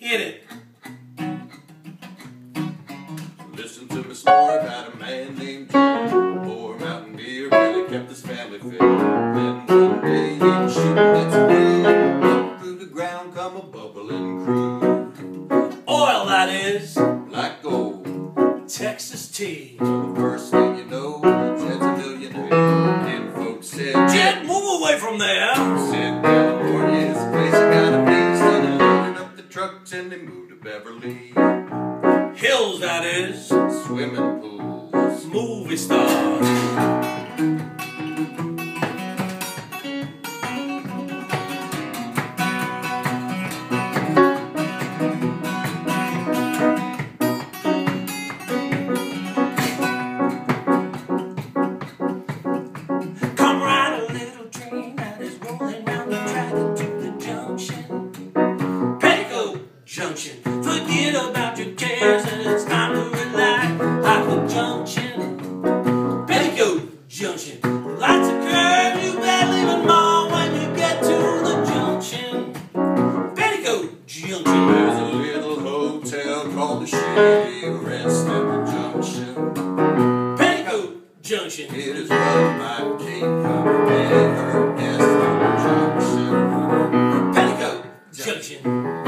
Hit it. Listen to me snore about a man named Joe. Poor mountain deer really kept his family fed. Then one day he was shooting at some deer. Up through the ground come a bubbling crew. Oil, that is. Black gold. Texas tea. The first thing you know, Jed's a millionaire. And folks said, Jed, move away from there. Said they moved to Beverly. Hills, that is. Swimming pools. Movie stars. Forget about your cares and it's time to relax. Hyper Junction, Petticoat Junction. Lots of curves, you better leave them all when you get to the junction. Petticoat Junction. There's a little hotel called the Shady Rest at the junction. Petticoat Junction. It is love, my king, at the junction. Petticoat Junction.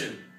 destruction.